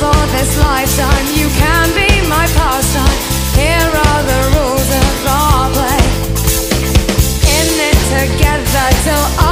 for this lifetime. You can be my pastime. Here are the rules of our play. In it together till